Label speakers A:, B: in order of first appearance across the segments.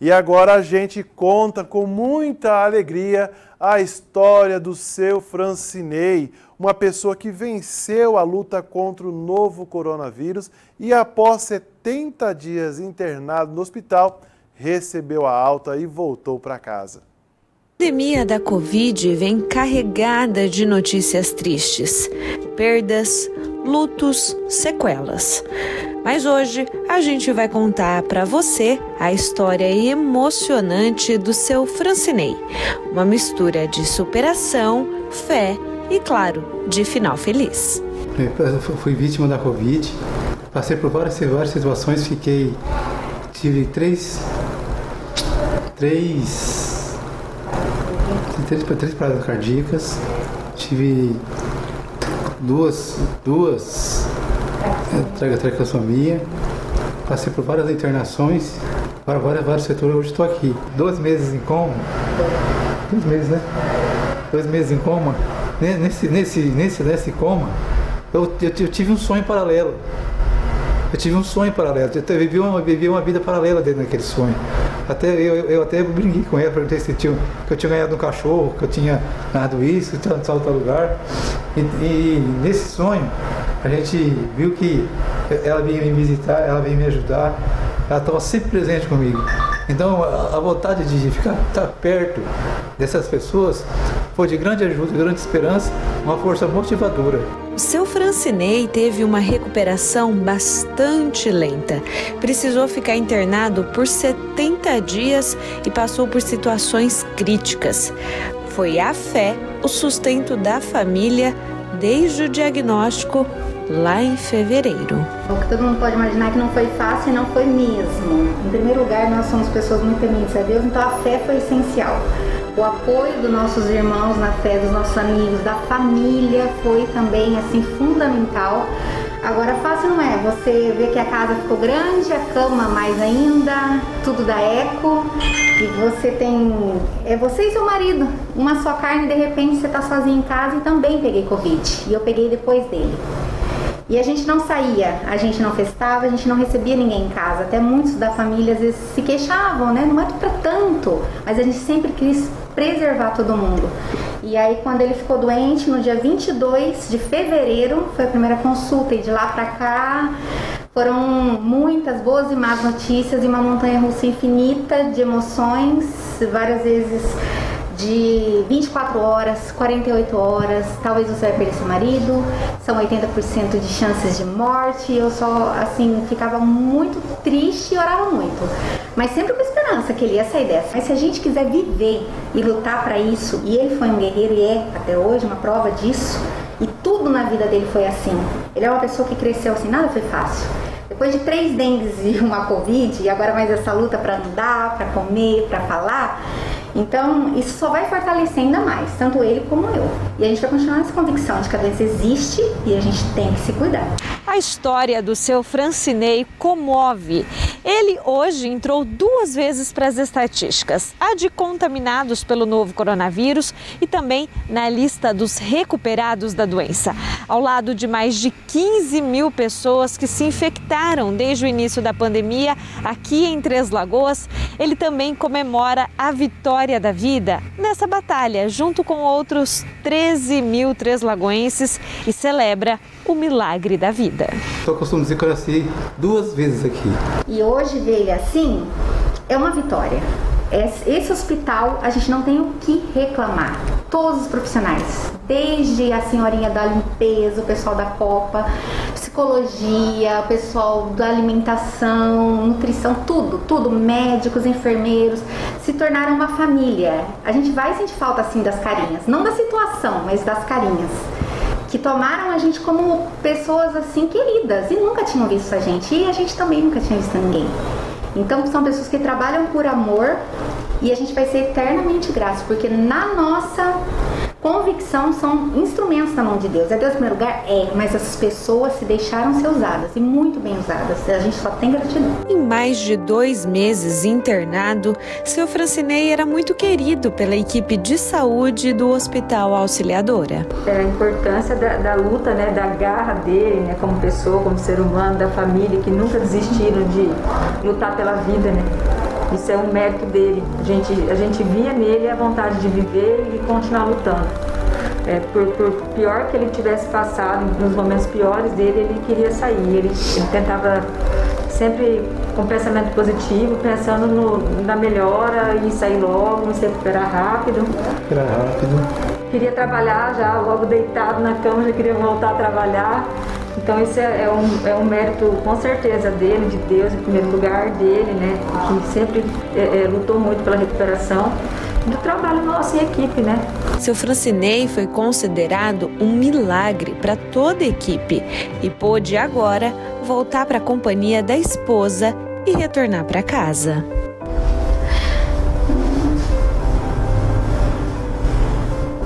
A: E agora a gente conta com muita alegria a história do seu Francinei, uma pessoa que venceu a luta contra o novo coronavírus e após 70 dias internado no hospital, recebeu a alta e voltou para casa.
B: A pandemia da Covid vem carregada de notícias tristes, perdas, lutos, sequelas. Mas hoje a gente vai contar para você a história emocionante do seu Francinei, uma mistura de superação, fé e, claro, de final feliz.
C: Eu fui vítima da Covid, passei por várias, várias situações, fiquei. tive três. três três, três paradas cardíacas, tive duas, duas traqueostomia, passei por várias internações, para vários, vários setores, hoje estou aqui. Dois meses em coma, dois meses, né? Dois meses em coma. Nesse, nesse, nesse, nesse coma, eu, eu, eu tive um sonho paralelo. Eu tive um sonho paralelo, eu vivi uma, vivi uma vida paralela dentro daquele sonho. Até eu, eu até brinquei com ela, perguntei se tinha, que eu tinha ganhado um cachorro, que eu tinha ganhado isso, que tinha outro lugar. E, e, nesse sonho, a gente viu que ela vinha me visitar, ela vinha me ajudar, ela estava sempre presente comigo. Então a, vontade de ficar estar perto dessas pessoas foi de grande ajuda, de grande esperança, uma força motivadora.
B: O seu Francinei teve uma recuperação bastante lenta. Precisou ficar internado por 70 dias e passou por situações críticas. Foi a fé o sustento da família desde o diagnóstico lá em fevereiro.
D: O que todo mundo pode imaginar é que não foi fácil e não foi mesmo. Em primeiro lugar, nós somos pessoas muito tementes a Deus, então a fé foi essencial. O apoio dos nossos irmãos na fé, dos nossos amigos, da família foi também assim fundamental. Agora fácil não é, você vê que a casa ficou grande, a cama mais ainda, tudo da eco, e você tem. É você e seu marido, uma só carne, de repente você tá sozinho em casa e também peguei Covid. E eu peguei depois dele. E a gente não saía, a gente não festava, a gente não recebia ninguém em casa. Até muitos da família às vezes se queixavam, né? Não é para tanto, mas a gente sempre quis preservar todo mundo. E aí quando ele ficou doente, no dia 22 de fevereiro, foi a primeira consulta e de lá para cá foram muitas boas e más notícias e uma montanha russa infinita de emoções, várias vezes de 24 horas, 48 horas, talvez você vai perder seu marido, são 80% de chances de morte. Eu só, assim, ficava muito triste e orava muito. Mas sempre com esperança que ele ia sair dessa. Mas se a gente quiser viver e lutar para isso, e ele foi um guerreiro e é até hoje uma prova disso, e tudo na vida dele foi assim. Ele é uma pessoa que cresceu assim, nada foi fácil. Depois de três dengues e uma covid, e agora mais essa luta para andar, para comer, para falar, então, isso só vai fortalecer ainda mais, tanto ele como eu. E a gente vai continuar nessa convicção de que a doença existe e a gente tem que se cuidar.
B: A história do seu Francinei comove. Ele hoje entrou duas vezes para as estatísticas, a de contaminados pelo novo coronavírus e também na lista dos recuperados da doença, ao lado de mais de 15 mil pessoas que se infectaram desde o início da pandemia aqui em Três Lagoas. Ele também comemora a vitória da vida nessa batalha, junto com outros 13 mil treslagoenses e celebra o milagre da vida.
C: Eu costumo dizer que eu nasci duas vezes aqui.
D: E hoje ver ele assim é uma vitória. Esse hospital a gente não tem o que reclamar. Todos os profissionais, desde a senhorinha da limpeza, o pessoal da Copa, psicologia, o pessoal da alimentação, nutrição, tudo, tudo, médicos, enfermeiros, se tornaram uma família. A gente vai sentir falta assim das carinhas, não da situação, mas das carinhas que tomaram a gente como pessoas assim queridas e nunca tinham visto a gente e a gente também nunca tinha visto ninguém. Então são pessoas que trabalham por amor e a gente vai ser eternamente grato, porque na nossa Convicção são instrumentos na mão de Deus. É Deus em primeiro lugar? É, mas essas pessoas se deixaram ser usadas e muito bem usadas. A gente só tem gratidão.
B: Em mais de dois meses internado, seu Francinei era muito querido pela equipe de saúde do Hospital Auxiliadora.
E: É a importância da, da luta, né, da garra dele, né, como pessoa, como ser humano, da família, que nunca desistiram de lutar pela vida, né? Isso é um mérito dele. A gente, a gente via nele a vontade de viver e continuar lutando. É, por, por, pior que ele tivesse passado, nos momentos piores dele, ele queria sair. Ele, ele tentava sempre com pensamento positivo, pensando no, na melhora e sair logo, se recuperar rápido.
C: Recuperar rápido.
E: Queria trabalhar já, logo deitado na cama, já queria voltar a trabalhar. Então isso é, é, um, é um mérito com certeza dele, de Deus, em primeiro lugar dele, né? Que sempre é, é, lutou muito pela recuperação do trabalho nosso em equipe, né?
B: Seu Francinei foi considerado um milagre para toda a equipe e pôde agora voltar para a companhia da esposa e retornar para casa.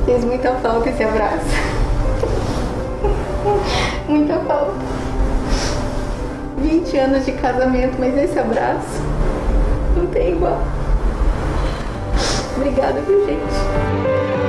D: Fez muita falta esse abraço. muita falta. 20 anos de casamento, mas esse abraço não tem igual. Obrigada, viu, gente?